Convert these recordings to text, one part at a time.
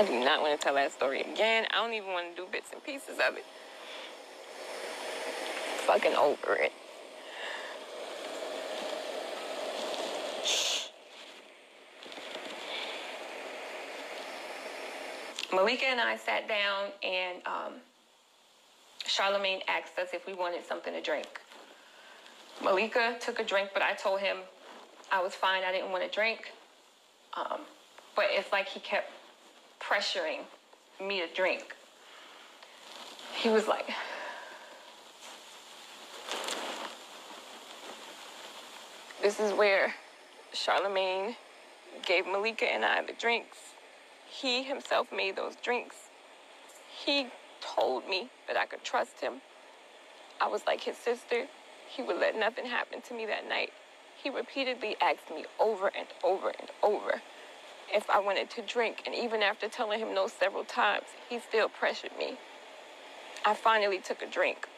I do not want to tell that story again. I don't even want to do bits and pieces of it. Fucking over it. Malika and I sat down and um, Charlamagne asked us if we wanted something to drink. Malika took a drink, but I told him I was fine. I didn't want to drink. Um, but it's like he kept pressuring me to drink. He was like, This is where Charlamagne gave Malika and I the drinks. He himself made those drinks. He told me that I could trust him. I was like his sister. He would let nothing happen to me that night. He repeatedly asked me over and over and over if I wanted to drink, and even after telling him no several times, he still pressured me. I finally took a drink.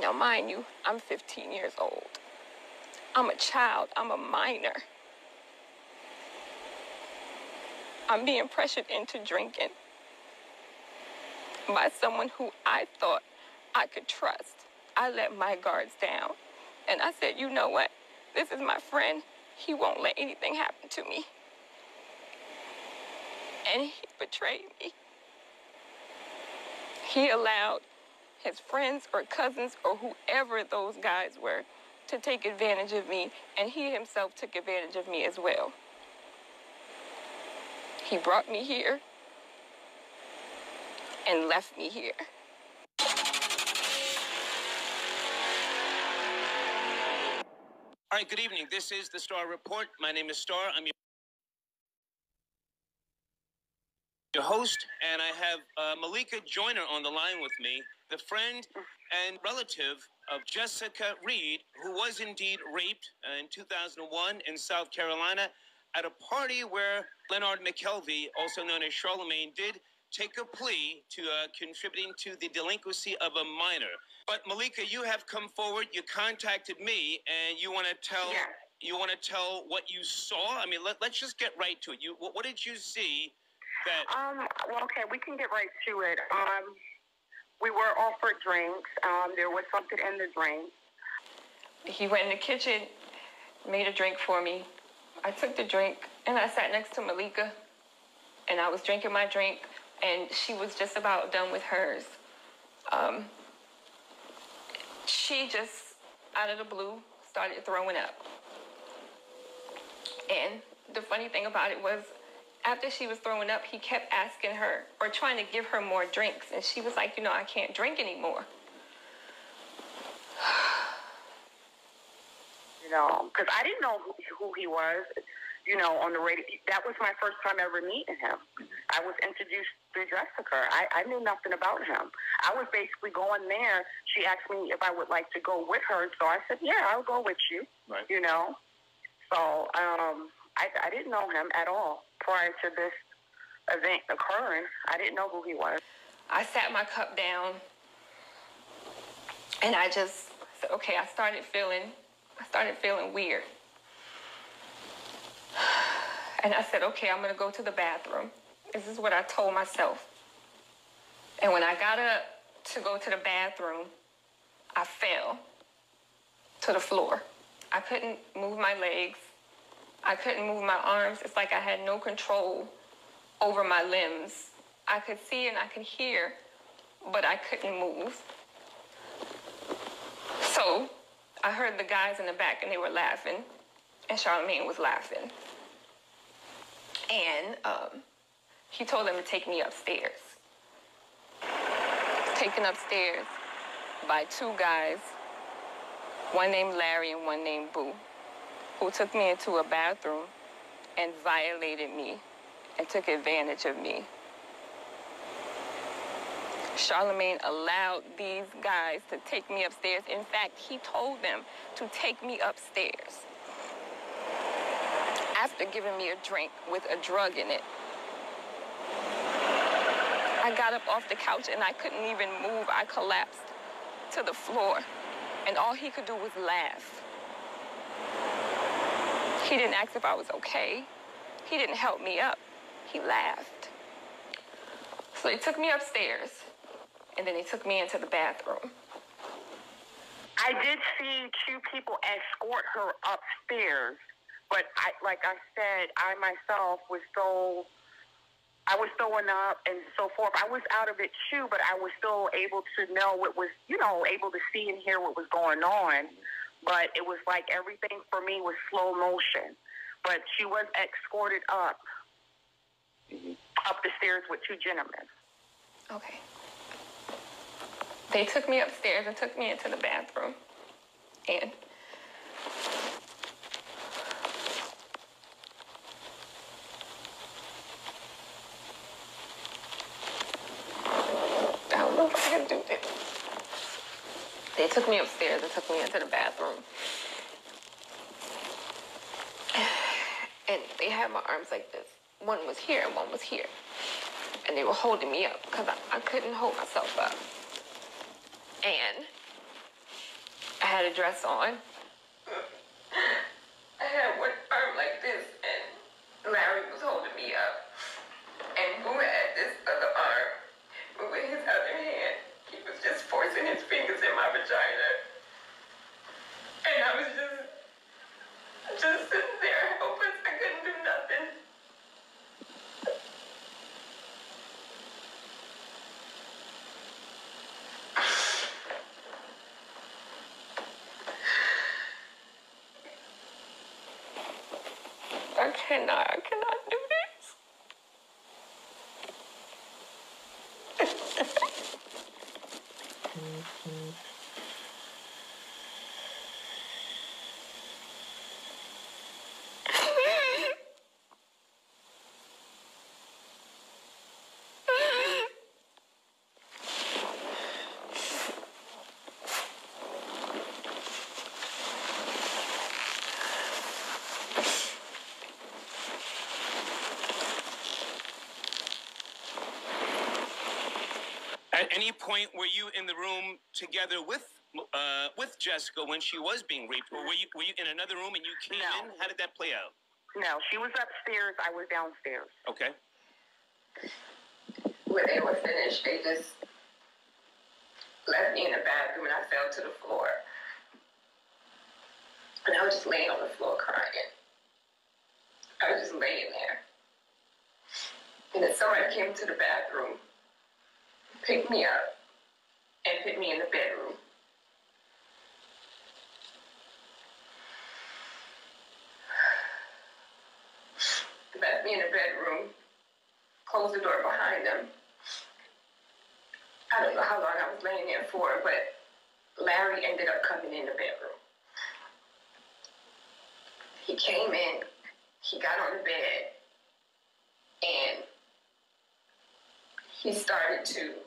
Now, mind you, I'm 15 years old. I'm a child, I'm a minor. I'm being pressured into drinking by someone who I thought I could trust. I let my guards down. And I said, you know what? This is my friend. He won't let anything happen to me. And he betrayed me. He allowed his friends or cousins or whoever those guys were to take advantage of me, and he himself took advantage of me as well. He brought me here and left me here. All right, good evening. This is the Star Report. My name is Star. I'm your host, and I have uh, Malika Joyner on the line with me, the friend and relative of Jessica Reid, who was indeed raped in 2001 in South Carolina at a party where Lenard McKelvey, also known as Charlamagne, did take a plea to uh, contributing to the delinquency of a minor. But Malika, you have come forward. You contacted me, and you want to tell Yeah. you want to tell what you saw. I mean, let, let's just get right to it. You what, what did you see that? Um, well, okay, we can get right to it. Um, we were offered drinks. Um, there was something in the drink. He went in the kitchen, made a drink for me. I took the drink and I sat next to Malika and I was drinking my drink and she was just about done with hers. Um, she just, out of the blue, started throwing up. And the funny thing about it was, after she was throwing up, he kept asking her or trying to give her more drinks. And she was like, you know, I can't drink anymore. You know, because I didn't know who, who he was. You know, on the radio. That was my first time ever meeting him. I was introduced through Jessica. I, I knew nothing about him. I was basically going there. She asked me if I would like to go with her, so I said, "Yeah, I'll go with you." Right. You know, so um, I, I didn't know him at all prior to this event occurring. I didn't know who he was. I sat my cup down and I just said, okay, I started feeling, I started feeling weird. And I said, okay, I'm gonna go to the bathroom. This is what I told myself. And when I got up to go to the bathroom, I fell to the floor. I couldn't move my legs. I couldn't move my arms. It's like I had no control over my limbs. I could see and I could hear, but I couldn't move. So I heard the guys in the back and they were laughing, and Charlamagne was laughing. And um, he told them to take me upstairs. Taken upstairs by two guys, one named Larry and one named Boo, who took me into a bathroom and violated me and took advantage of me. Charlamagne allowed these guys to take me upstairs. In fact, he told them to take me upstairs after giving me a drink with a drug in it. I got up off the couch and I couldn't even move. I collapsed to the floor, and all he could do was laugh. He didn't ask if I was okay. He didn't help me up. He laughed. So he took me upstairs, and then he took me into the bathroom. I did see two people escort her upstairs, but I, like I said, I myself was so, I was throwing up and so forth. I was out of it too, but I was still able to know what was, you know, able to see and hear what was going on. But it was like everything for me was slow motion. But she was escorted up, up the stairs with two gentlemen. Okay. They took me upstairs and took me into the bathroom. And I don't know if I can do this. They took me upstairs and took me into the bathroom. And they had my arms like this. One was here and one was here. And they were holding me up because I, I couldn't hold myself up. And I had a dress on. I had one arm like this, and Larry was holding me up. And Boo had this other arm, but with his other hand, he was just forcing his fingers in my vagina. And I was just, just sitting there helpless. I couldn't do nothing. I cannot, I cannot do this. At any point were you in the room together with uh, with Jessica when she was being raped, or were you were you in another room and you came No. in? How did that play out? No, she was upstairs. I was downstairs. Okay. when they were finished, they just left me in the bathroom and I fell to the floor. And I was just laying on the floor crying. I was just laying there. And then somebody came to the bathroom, picked me up, and put me in the bedroom. Left me in the bedroom, closed the door behind them. I don't know how long I was laying there for, but Larry ended up coming in the bedroom. He came in, he got on the bed, and he started to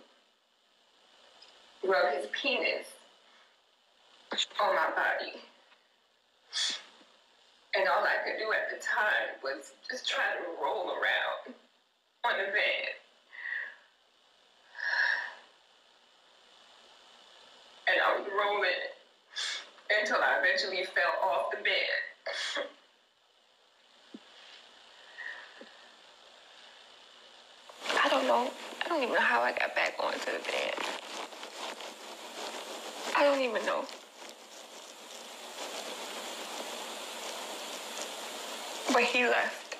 rub his penis on my body. And all I could do at the time was just try to roll around on the bed. And I was rolling until I eventually fell off the bed. I don't know. I don't even know how I got back onto the bed. I don't even know. But he left.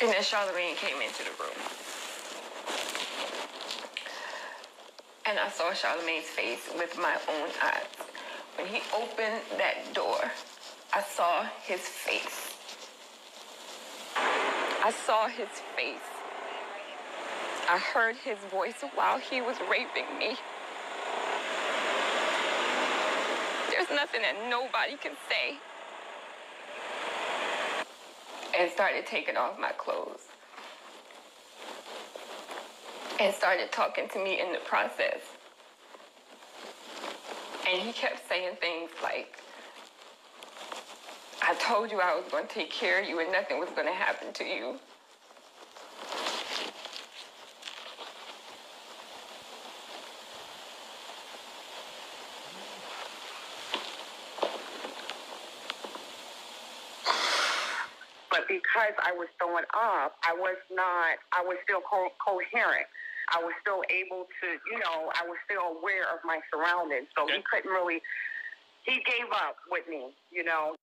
And then Charlamagne came into the room. And I saw Charlamagne's face with my own eyes. When he opened that door, I saw his face. I saw his face. I heard his voice while he was raping me. There's nothing that nobody can say. And started taking off my clothes. And started talking to me in the process. And he kept saying things like, I told you I was going to take care of you and nothing was going to happen to you. But because I was throwing up, I was not. I was still co- coherent. I was still able to, you know, I was still aware of my surroundings. So Okay. he couldn't really. He gave up with me, you know.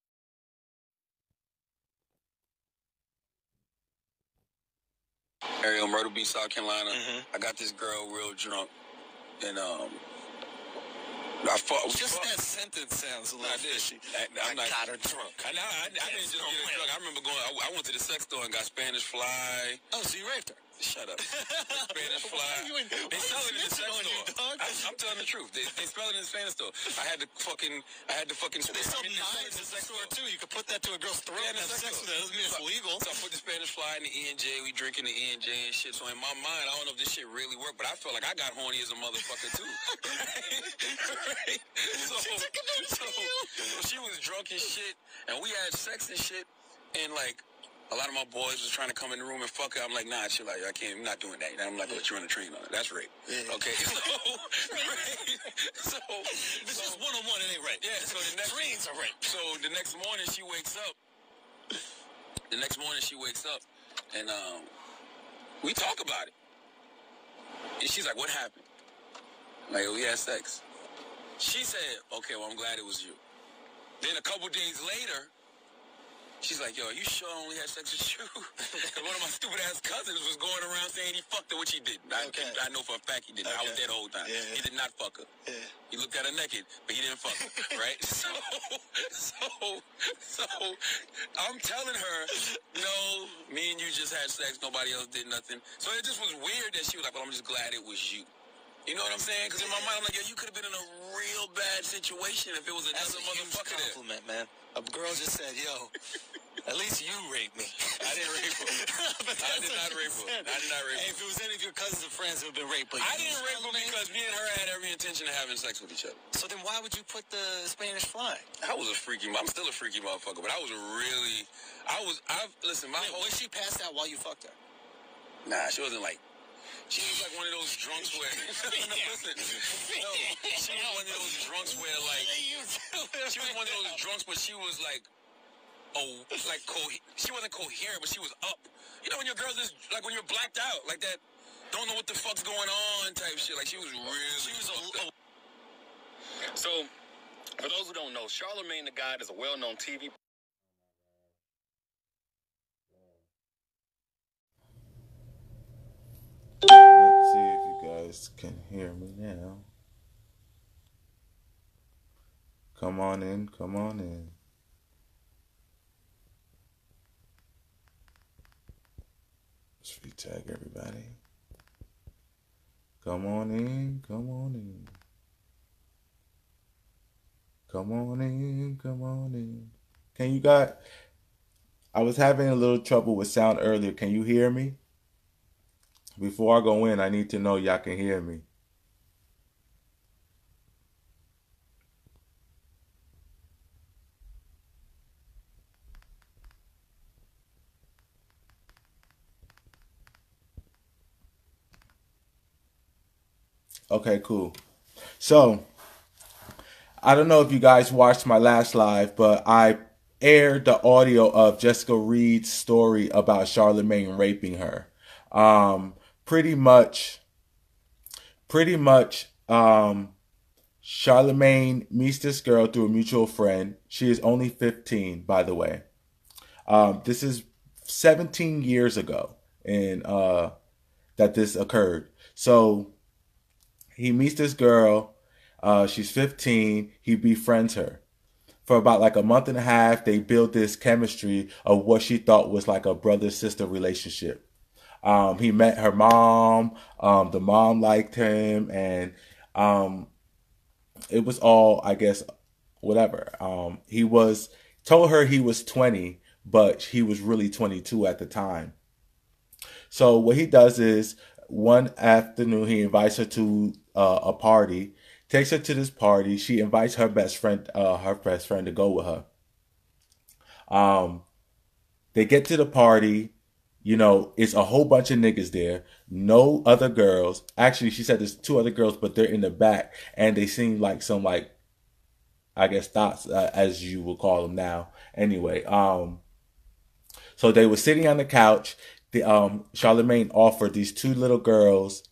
Ariel, Myrtle Beach, South Carolina. Mhm. I got this girl real drunk, and um, I fought. Just fought- that sentence sounds a I little did. fishy. I, I I'm not. got her drunk. I, know, I, I didn't just get her drunk. I remember going. I, I went to the sex store and got Spanish fly. Oh, so you raped her? Shut up. Spanish fly. You in- they sell it in the sex you, store. I, I'm telling the truth. They, they sell it in the Spanish store. I had to fucking. I had to fucking. They I sell mean, knives in the sex store too. You could put that to a girl's throat Yeah, and have sex with her. Doesn't mean it's So- illegal. So I put the Spanish fly in the E and J. We drinking the E and J and shit. So in my mind, I don't know if this shit really worked, but I felt like I got horny as a motherfucker too. Right? So, She took advantage so, so she was drunk and shit, and we had sex and shit, and like. A lot of my boys was trying to come in the room and fuck her. I'm like, nah, she like, I can't, I'm not doing that. And I'm like, oh, you're on a train on it. That's rape. Yeah. Okay. So, right. So, It's so, just one on one. It ain't right. yeah, so the next Trains are rape. so the next morning she wakes up. The next morning she wakes up, and um, we talk about it. And she's like, "What happened?" Like, we had sex. She said, "Okay, well, I'm glad it was you." Then a couple days later, she's like, "Yo, are you sure I only had sex with you?" one of my stupid ass cousins was going around saying he fucked her, which he didn't. I, Okay. I know for a fact he didn't. I was Okay. there the whole time. Yeah. He did not fuck her. Yeah. He looked at her naked, but he didn't fuck her, right? So, so, so, I'm telling her, no, me and you just had sex. Nobody else did nothing. So it just was weird that she was like, well, I'm just glad it was you. You know what I'm saying? Because in my mind, I'm like, yo, you could have been in a real bad situation if it was That's another a huge motherfucker there. compliment, man. A girl just said, "Yo, at least you raped me." I didn't rape her. I did not rape her. I did not rape Hey, her. if it was any of your cousins or friends, it would have been rape. But I didn't rape her because me and her had every intention of having sex with each other. So then, why would you put the Spanish fly? I was a freaky. I'm still a freaky motherfucker, but I was a really. I was. I've listen. My Wait, whole was she passed out while you fucked her? Nah, she wasn't like. She was like one of those drunks where. listen. No, she was one of those drunks where like. She was one of those drunks, but she was like. Oh, like co- she wasn't coherent, but she was up. You know when your girls is like when you're blacked out, like that, don't know what the fuck's going on type shit. Like she was really. She was a. So, for those who don't know, Charlamagne the God is a well-known TV Let's see if you guys can hear me now. Come on in, come on in. Let's retag everybody. Come on in, come on in. Come on in, come on in. Can you guys? I was having a little trouble with sound earlier. Can you hear me? Before I go in, I need to know y'all can hear me. Okay, cool. So, I don't know if you guys watched my last live, but I aired the audio of Jessica Reid's story about Charlamagne raping her. Um, pretty much, pretty much, um, Charlamagne meets this girl through a mutual friend. She is only 15, by the way. Um, this is 17 years ago, and uh, that this occurred. So he meets this girl. Uh, she's 15. He befriends her. For about like a month and a half, they build this chemistry of what she thought was like a brother sister relationship. Um, he met her mom. Um, the mom liked him, and um, it was all, I guess, whatever. Um, he was told her he was 20, but he was really 22 at the time. So what he does is one afternoon he invites her to uh, a party, takes her to this party. She invites her best friend, uh, her best friend, to go with her. Um, they get to the party. You know, it's a whole bunch of niggas there. No other girls. Actually, she said there's two other girls, but they're in the back, and they seem like some like, I guess thoughts uh, as you would call them now. Anyway, um, So they were sitting on the couch. The um Charlamagne offered these two little girls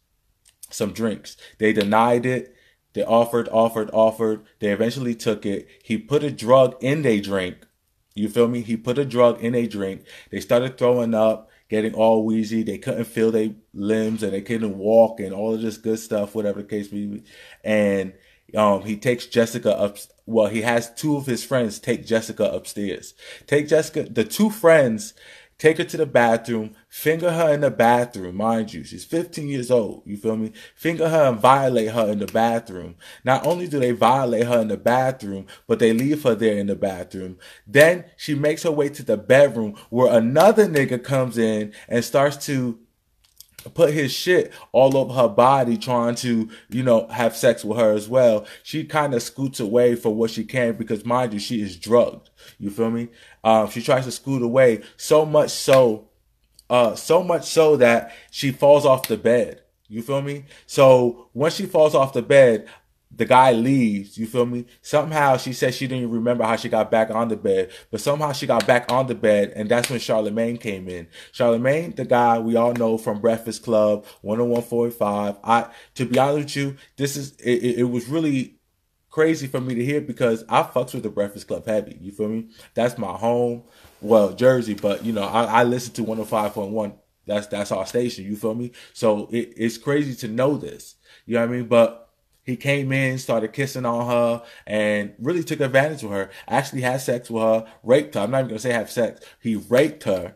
some drinks. They denied it. They offered, offered, offered. They eventually took it. He put a drug in their drink. You feel me? He put a drug in a drink. They started throwing up, getting all wheezy. They couldn't feel their limbs and they couldn't walk and all of this good stuff, whatever the case may be. And um, he takes Jessica up. Well, he has two of his friends take Jessica upstairs. Take Jessica, the two friends take her to the bathroom, finger her in the bathroom, mind you, she's 15 years old, you feel me? Finger her and violate her in the bathroom. Not only do they violate her in the bathroom, but they leave her there in the bathroom. Then she makes her way to the bedroom where another nigga comes in and starts to put his shit all over her body trying to, you know, have sex with her as well. She kind of scoots away for what she can because mind you, she is drugged. You feel me? Um, she tries to scoot away so much so, uh, so much so that she falls off the bed. You feel me? So once she falls off the bed, the guy leaves, you feel me? Somehow she said she didn't remember how she got back on the bed, but somehow she got back on the bed, and that's when Charlamagne came in. Charlamagne, the guy we all know from Breakfast Club, 101.45. I, to be honest with you, this is, it, it was really crazy for me to hear because I fucks with the Breakfast Club heavy. You feel me? That's my home. Well, Jersey, but you know, I, I listen to 105.1. That's that's our station. You feel me? So it, it's crazy to know this. You know what I mean? But he came in, started kissing on her, and really took advantage of her. Actually had sex with her, raped her. I'm not even gonna say have sex. He raped her.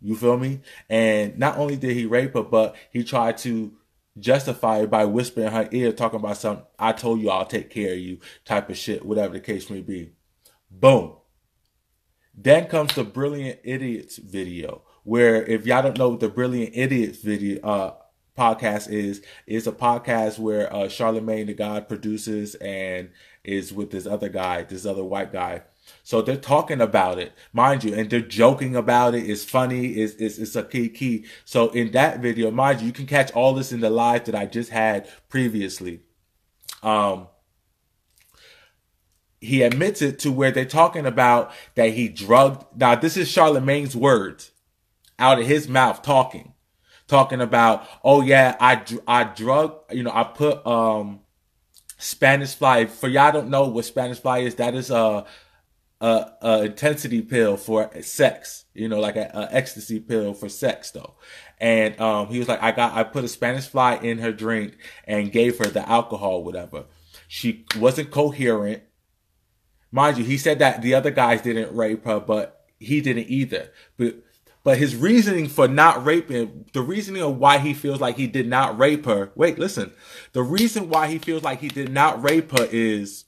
You feel me? And not only did he rape her, but he tried to justify it by whispering in her ear, talking about some "I told you I'll take care of you" type of shit, whatever the case may be. Boom. Then comes the Brilliant Idiots video, where if y'all don't know what the Brilliant Idiots video, uh, podcast is is a podcast where uh, Charlamagne the God produces and is with this other guy, this other white guy. So they're talking about it, mind you, and they're joking about it. It's funny. It's, it's, it's a key key. So in that video, mind you, you can catch all this in the live that I just had previously. Um, he admits it to where they're talking about that he drugged. Now this is Charlamagne's words out of his mouth talking talking about, oh yeah, I I drug, you know, I put um Spanish fly. For y'all don't know what Spanish fly is, that is a a, a intensity pill for sex, you know, like a, ecstasy pill for sex though. And um, he was like, I got, I put a Spanish fly in her drink and gave her the alcohol, whatever. She wasn't coherent. Mind you, he said that the other guys didn't rape her, but he didn't either. But but his reasoning for not raping, the reasoning of why he feels like he did not rape her. Wait, listen. The reason why he feels like he did not rape her is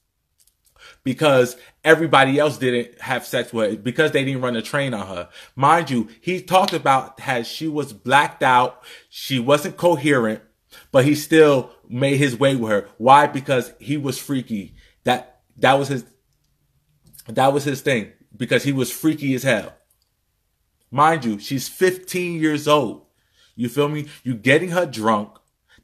because everybody else didn't have sex with her, because they didn't run a train on her. Mind you, he talked about how she was blacked out, she wasn't coherent, but he still made his way with her. Why? Because he was freaky. That that was his that was his thing. Because he was freaky as hell. Mind you, she's 15 years old. You feel me? You getting her drunk.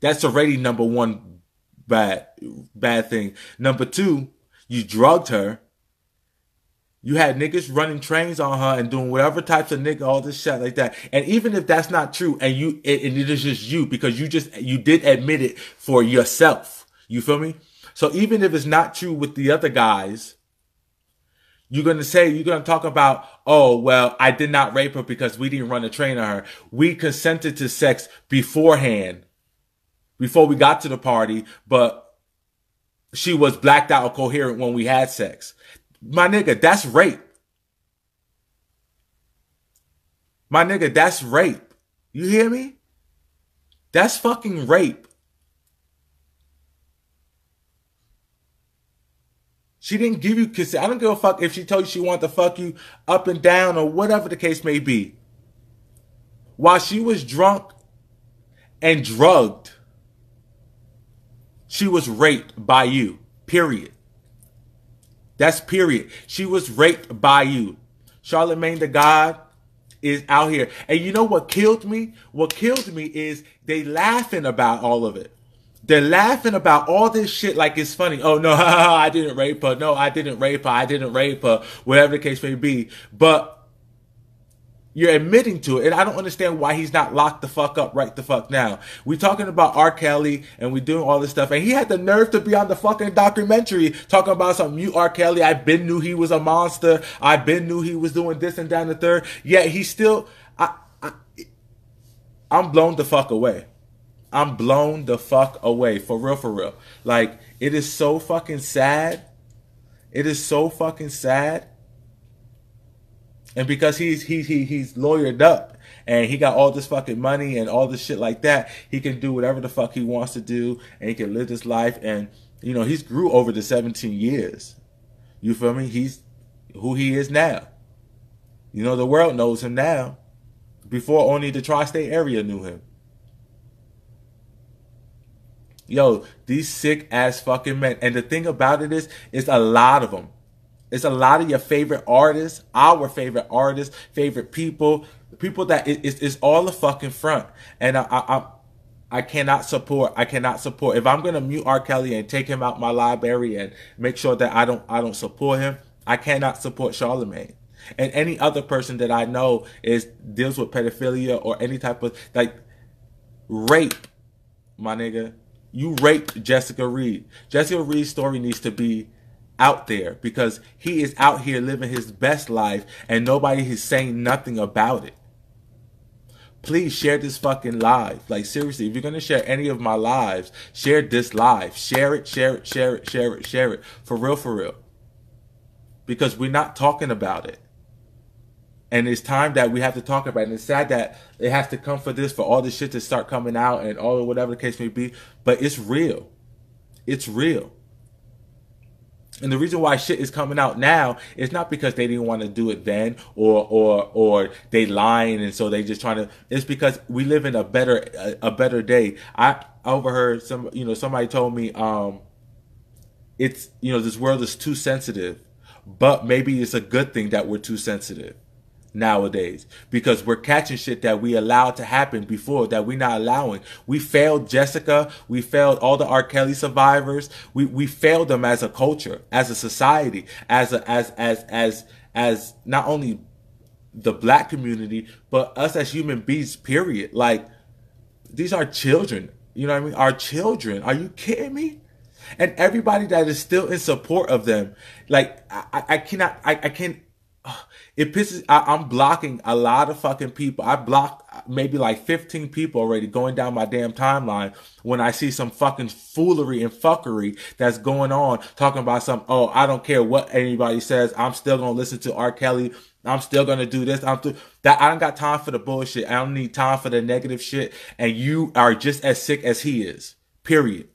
That's already number one bad, bad thing. Number two, you drugged her. You had niggas running trains on her and doing whatever types of nigga, all this shit like that. And even if that's not true, and you, it, and it is just you because you just, you did admit it for yourself. You feel me? So even if it's not true with the other guys, you're going to say, you're going to talk about, oh, well, I did not rape her because we didn't run a train on her. We consented to sex beforehand, before we got to the party, but she was blacked out or coherent when we had sex. My nigga, that's rape. My nigga, that's rape. You hear me? That's fucking rape. She didn't give you consent. I don't give a fuck if she told you she wanted to fuck you up and down or whatever the case may be. While she was drunk and drugged, she was raped by you. Period. That's period. She was raped by you. Charlamagne the God is out here. And you know what killed me? What killed me is they laughing about all of it. They're laughing about all this shit like it's funny. Oh no, I didn't rape her. No, I didn't rape her. I didn't rape her. Whatever the case may be. But You're admitting to it, and I don't understand why he's not locked the fuck up right the fuck now. We talking about R. Kelly and we doing all this stuff, and he had the nerve to be on the fucking documentary talking about some mute R. Kelly. I've been knew he was a monster. I've been knew he was doing this and and the third. Yet he still, I, I, I'm blown the fuck away. I'm blown the fuck away for real, for real. Like it is so fucking sad. It is so fucking sad and because he's he's he he's lawyered up and he got all this fucking money and all this shit like that, he can do whatever the fuck he wants to do and he can live his life and you know, he's grew over the 17 years. You feel me? He's who he is now. You know, the world knows him now. Before only the tri-state area knew him. Yo, these sick ass fucking men. And the thing about it is, it's a lot of them. It's a lot of your favorite artists, our favorite artists, favorite people, people that it, it's, it's all a fucking front. And I, I, I I cannot support. I cannot support. If I'm gonna mute R. Kelly and take him out my library and make sure that I don't I don't support him, I cannot support Charlamagne. And any other person that I know is deals with pedophilia or any type of like rape, my nigga. You raped Jessica Reid. Jessica Reid's story needs to be out there because he is out here living his best life and nobody is saying nothing about it. Please share this fucking live. Like seriously, if you're gonna share any of my lives, share this live. Share it, share it, share it, share it, share it. For real, for real. Because we're not talking about it. And it's time that we have to talk about it. And it's sad that it has to come for this, for all this shit to start coming out and all whatever the case may be. But it's real. It's real. And the reason why shit is coming out now is not because they didn't want to do it then or or or they lying and so they just trying to it's because we live in a better a, a better day. I overheard some you know somebody told me um it's you know this world is too sensitive, but maybe it's a good thing that we're too sensitive nowadays because we're catching shit that we allowed to happen before that we're not allowing. We failed Jessica. We failed all the R. Kelly survivors. We, we failed them as a culture, as a society, as a, as, as, as, as not only the black community, but us as human beings, period. Like, these are children. You know what I mean? Our children. Are you kidding me? And everybody that is still in support of them, like, I, I cannot, I, I can't, it pisses. I, am blocking a lot of fucking people. I blocked maybe like 15 people already going down my damn timeline when I see some fucking foolery and fuckery that's going on, talking about some. Oh, I don't care what anybody says. I'm still gonna listen to R. Kelly. I'm still gonna do this. I'm th- that. I don't got time for the bullshit. I don't need time for the negative shit. And you are just as sick as he is. Period.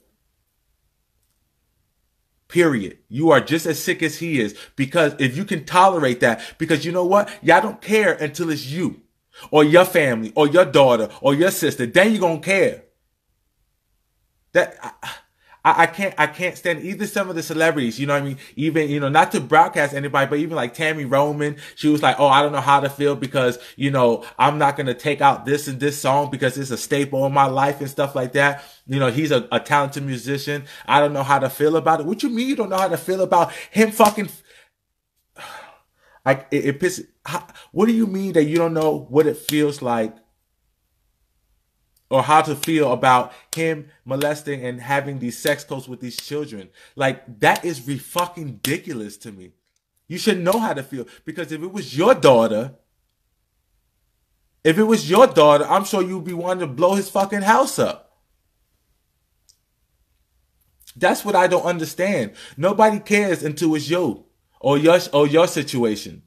Period. You are just as sick as he is because if you can tolerate that, because you know what? Y'all don't care until it's you or your family or your daughter or your sister. Then you gonna care. That I, I can't I can't stand either some of the celebrities, you know what I mean? Even, you know, not to broadcast anybody, but even like Tami Roman, she was like, Oh, I don't know how to feel because, you know, I'm not gonna take out this and this song because it's a staple in my life and stuff like that. You know, he's a, a talented musician. I don't know how to feel about it. What you mean you don't know how to feel about him fucking I it, it pisses how, what do you mean that you don't know what it feels like or how to feel about him molesting and having these sex codes with these children. Like that is re fucking ridiculous to me. You should know how to feel because if it was your daughter, if it was your daughter, I'm sure you'd be wanting to blow his fucking house up. That's what I don't understand. Nobody cares until it's you or your or your situation.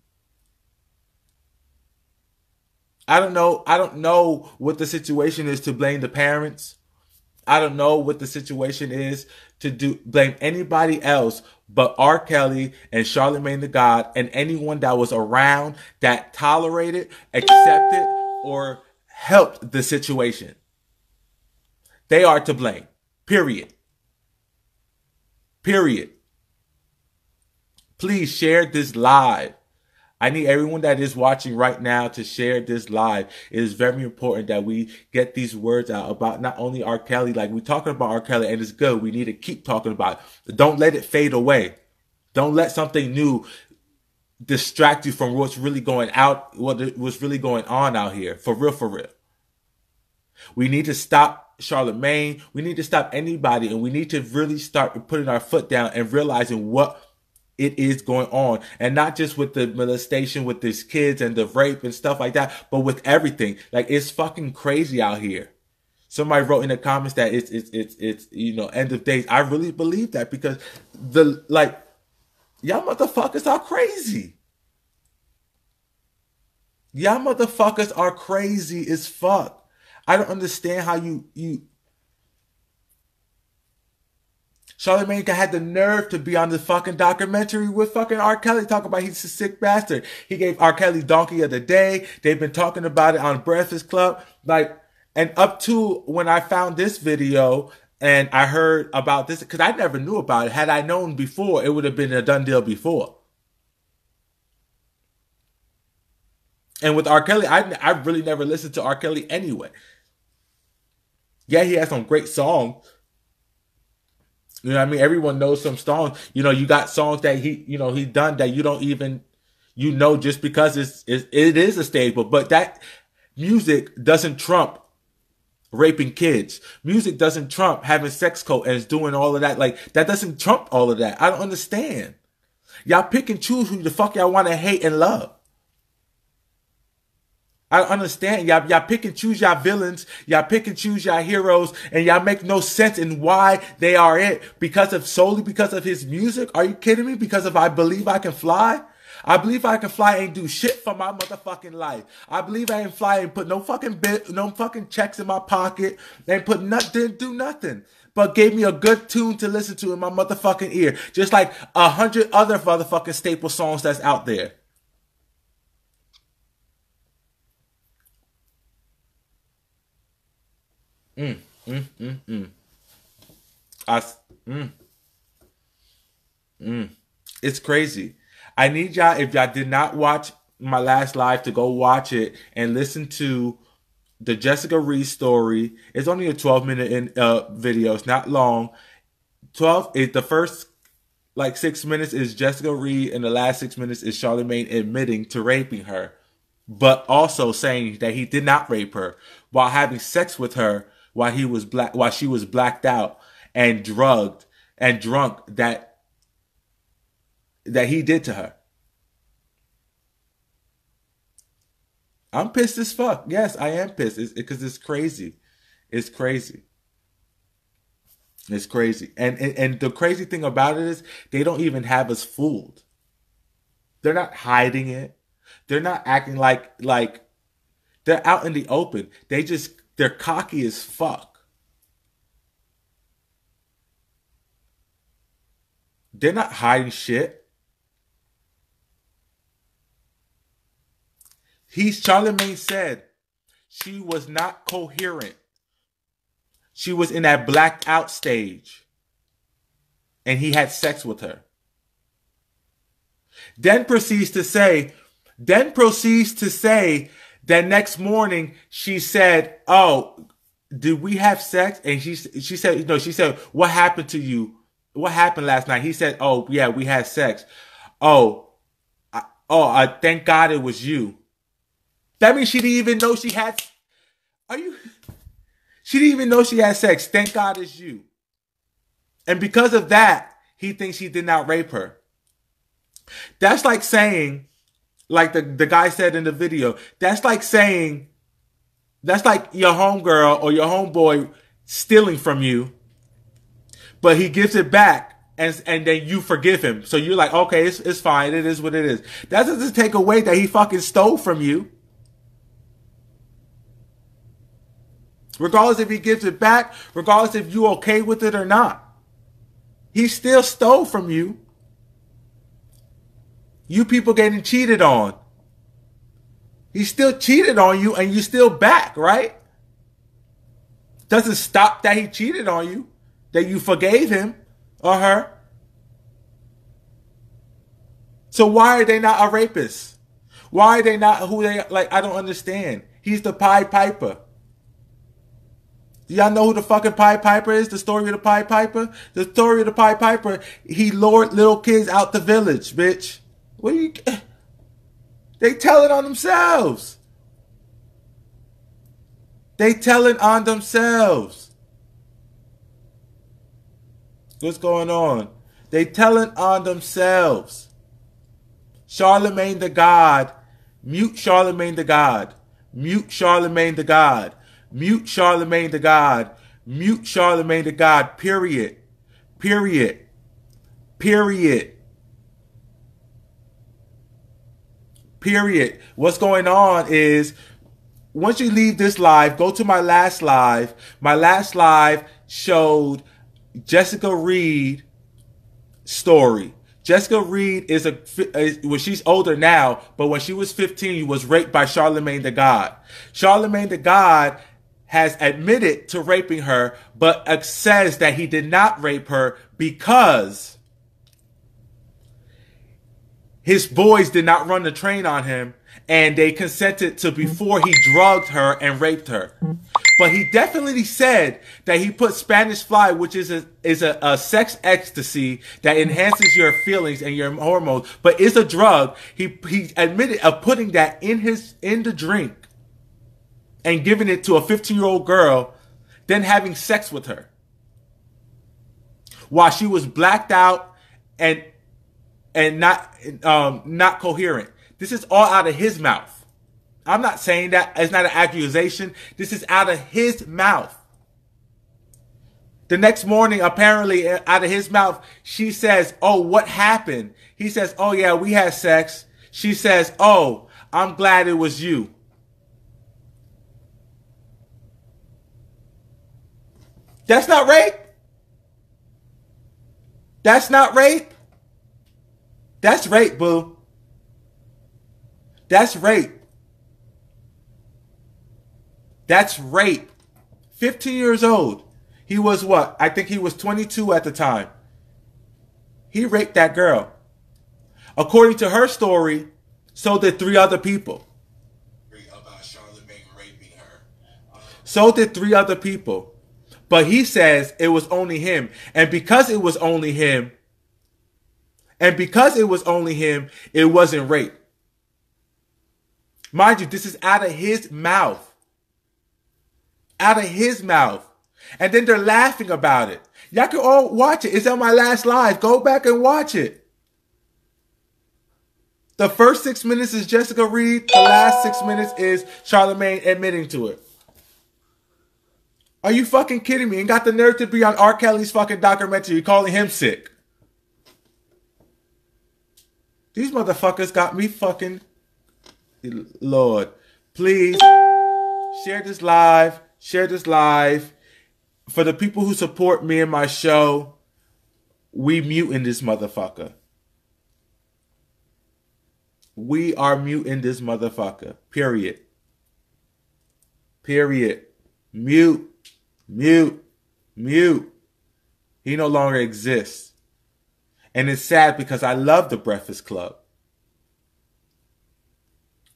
I don't know. I don't know what the situation is to blame the parents. I don't know what the situation is to do blame anybody else but R. Kelly and Charlamagne the God and anyone that was around that tolerated, accepted, or helped the situation. They are to blame. Period. Period. Please share this live. I need everyone that is watching right now to share this live. It is very important that we get these words out about not only R. Kelly, like we're talking about R. Kelly and it's good. We need to keep talking about it. Don't let it fade away. Don't let something new distract you from what's really going out, what was really going on out here. For real, for real. We need to stop Charlamagne. We need to stop anybody and we need to really start putting our foot down and realizing what it is going on and not just with the molestation with these kids and the rape and stuff like that, but with everything. Like it's fucking crazy out here. Somebody wrote in the comments that it's, it's, it's, it's, you know, end of days. I really believe that because the, like, y'all motherfuckers are crazy. Y'all motherfuckers are crazy as fuck. I don't understand how you you Charlamagne had the nerve to be on the fucking documentary with fucking R. Kelly talking about he's a sick bastard. He gave R. Kelly Donkey of the Day. They've been talking about it on Breakfast Club. Like, and up to when I found this video and I heard about this, because I never knew about it. Had I known before, it would have been a done deal before. And with R. Kelly, I, I really never listened to R. Kelly anyway. Yeah, he has some great songs. You know what I mean? Everyone knows some songs. You know, you got songs that he, you know, he done that you don't even, you know, just because it's, it's it is a staple. But that music doesn't trump raping kids. Music doesn't trump having sex code and doing all of that. Like that doesn't trump all of that. I don't understand. Y'all pick and choose who the fuck y'all want to hate and love. I understand y'all, y'all pick and choose y'all villains, y'all pick and choose y'all heroes, and y'all make no sense in why they are it because of solely because of his music. Are you kidding me? Because of I believe I can fly. I believe I can fly and do shit for my motherfucking life. I believe I can fly and put no fucking bit, no fucking checks in my pocket, and put nothing, didn't do nothing. But gave me a good tune to listen to in my motherfucking ear. Just like a hundred other motherfucking staple songs that's out there. Mm, mm, mm, mm. I, mm. Mm. It's crazy. I need y'all, if y'all did not watch my last live, to go watch it and listen to the Jessica Reid story. It's only a 12 minute in, uh, video. It's not long. 12 is the first like six minutes is Jessica Reid, and the last six minutes is Charlamagne admitting to raping her, but also saying that he did not rape her while having sex with her while he was black, while she was blacked out and drugged and drunk that that he did to her. I'm pissed as fuck. Yes, I am pissed because it's, it's, crazy. It's crazy. It's crazy. And, and and the crazy thing about it is they don't even have us fooled. They're not hiding it. They're not acting like like they're out in the open. They just they're cocky as fuck. They're not hiding shit. He's Charlamagne said she was not coherent. She was in that blacked out stage. And he had sex with her. Then proceeds to say, then proceeds to say that next morning, she said, "Oh, did we have sex?" And she she said, "You know," she said, "What happened to you? What happened last night?" He said, "Oh, yeah, we had sex." Oh, I, oh, I thank God it was you. That means she didn't even know she had. Are you? She didn't even know she had sex. Thank God it's you. And because of that, he thinks he did not rape her. That's like saying like the, the guy said in the video, that's like saying, that's like your homegirl or your homeboy stealing from you, but he gives it back and and then you forgive him. So you're like, okay, it's it's fine. It is what it is. That doesn't take away that he fucking stole from you. Regardless if he gives it back, regardless if you okay with it or not. He still stole from you. You people getting cheated on. He still cheated on you and you still back, right? Doesn't stop that he cheated on you, that you forgave him or her. So why are they not a rapist? Why are they not who they like? I don't understand. He's the Pied Piper. Do y'all know who the fucking Pied Piper is? The story of the Pied Piper? The story of the Pied Piper, he lured little kids out the village, bitch. What do you They tell it on themselves. They tell it on themselves. What's going on? They tell it on themselves. Charlamagne the God. Mute Charlamagne the God. Mute Charlamagne the God. Mute Charlamagne the God. Mute Charlamagne the God. Period. Period. Period. Period. What's going on is once you leave this live, go to my last live. My last live showed Jessica Reid story. Jessica Reid is a well, she's older now, but when she was 15, was raped by Charlamagne the God. Charlamagne the God has admitted to raping her, but says that he did not rape her because his boys did not run the train on him and they consented to mm-hmm. before he drugged her and raped her. Mm-hmm. But he definitely said that he put Spanish fly, which is a is a, a sex ecstasy that enhances your feelings and your hormones, but is a drug. He he admitted of putting that in his in the drink and giving it to a 15 year old girl, then having sex with her while she was blacked out and and not um not coherent. This is all out of his mouth. I'm not saying that it's not an accusation. This is out of his mouth. The next morning, apparently, out of his mouth, she says, Oh, what happened? He says, Oh, yeah, we had sex. She says, Oh, I'm glad it was you. That's not rape. That's not rape. That's rape, boo. That's rape. That's rape. 15 years old. He was what? I think he was 22 at the time. He raped that girl. According to her story, so did three other people. So did three other people. But he says it was only him. And because it was only him, and because it was only him, it wasn't rape. Mind you, this is out of his mouth out of his mouth. And then they're laughing about it. Y'all can all watch it. It's on my last live. Go back and watch it. The first six minutes is Jessica Reid. The last six minutes is Charlamagne admitting to it. Are you fucking kidding me? And got the nerve to be on R. Kelly's fucking documentary calling him sick. These motherfuckers got me fucking. Lord, please share this live share this live. For the people who support me and my show, we muting this motherfucker. We are muting this motherfucker. Period. Period. Mute. Mute. Mute. He no longer exists. And it's sad because I love the Breakfast Club.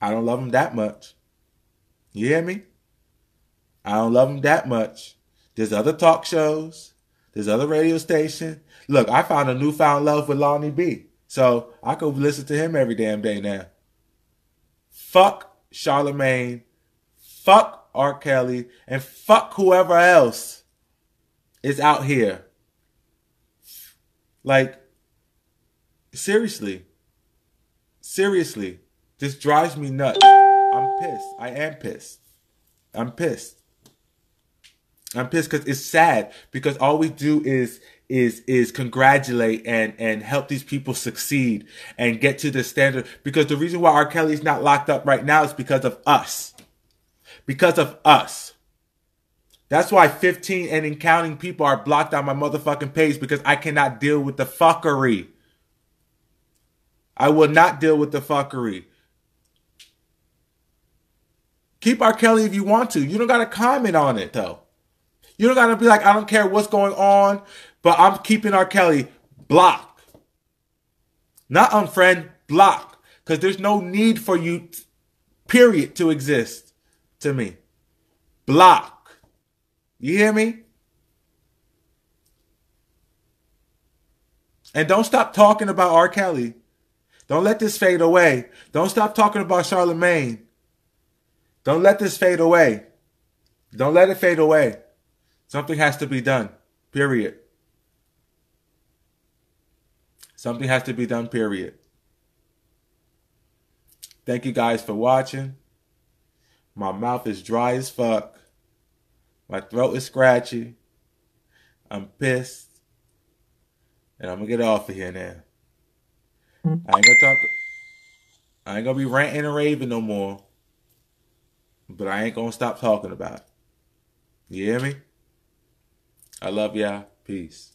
I don't love them that much. You hear me? I don't love them that much. There's other talk shows. There's other radio station. Look, I found a newfound love with Lonnie B. So I could listen to him every damn day now. Fuck Charlamagne. Fuck R. Kelly. And fuck whoever else is out here. Like, seriously. Seriously. This drives me nuts. I'm pissed. I am pissed. I'm pissed. I'm pissed because it's sad because all we do is is is congratulate and and help these people succeed and get to the standard. Because the reason why R. Kelly's not locked up right now is because of us. Because of us. That's why 15 and in counting people are blocked on my motherfucking page because I cannot deal with the fuckery. I will not deal with the fuckery. Keep R. Kelly if you want to. You don't got to comment on it though. You don't gotta be like, I don't care what's going on, but I'm keeping R. Kelly. Block. Not unfriend, block. Because there's no need for you, period, to exist to me. Block. You hear me? And don't stop talking about R. Kelly. Don't let this fade away. Don't stop talking about Charlamagne. Don't let this fade away. Don't let it fade away. Something has to be done. Period. Something has to be done, period. Thank you guys for watching. My mouth is dry as fuck. My throat is scratchy. I'm pissed. And I'm gonna get off of here now. I ain't gonna talk. I ain't gonna be ranting and raving no more. But I ain't gonna stop talking about it. You hear me? I love y'all. Peace.